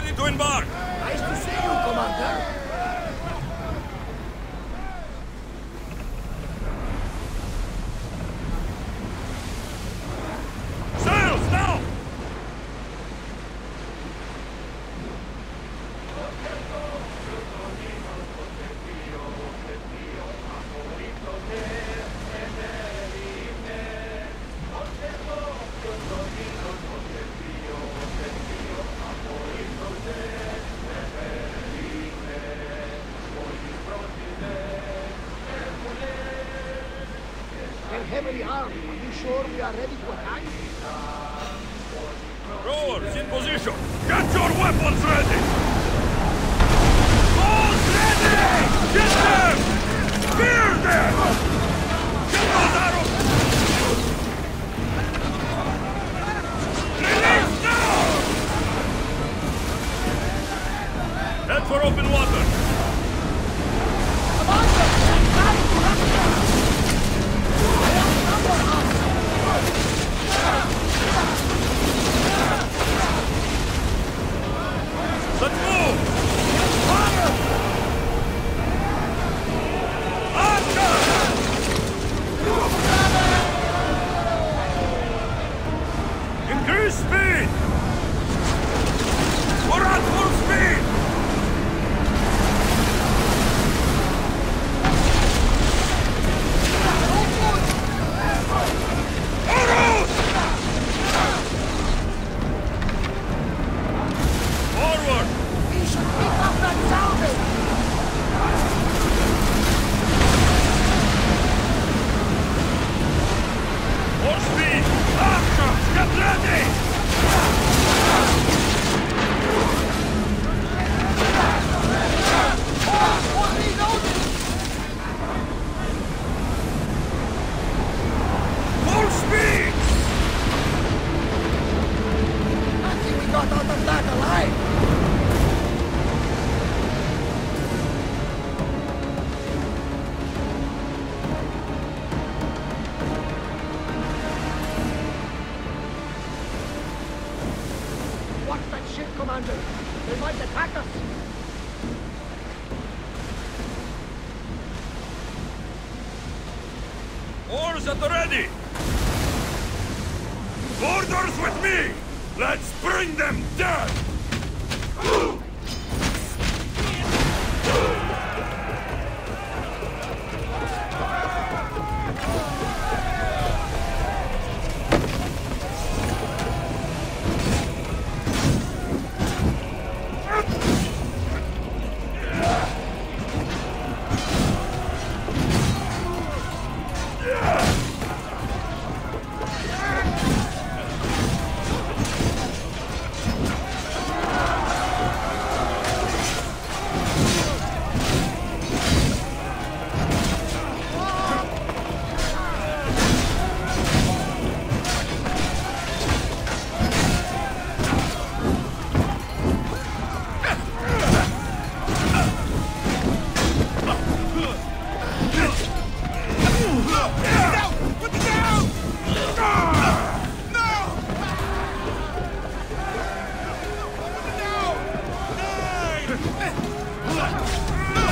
Ready to embark! Nice to see you, Commander. Sails now! They're heavily armed. Are you sure we are ready to attack? Rowers in position! Get your weapons ready! Boats ready! Get them! Spear them! Get those arrows! Release now! Head for open water! Watch that ship, Commander. They might attack us. Oars at the ready! Orders with me! Let's bring them down! 何?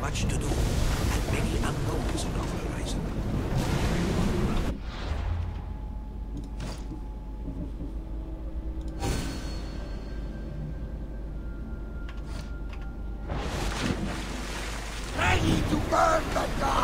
much to do, and many unknowns on our horizon. Ready to burn the god!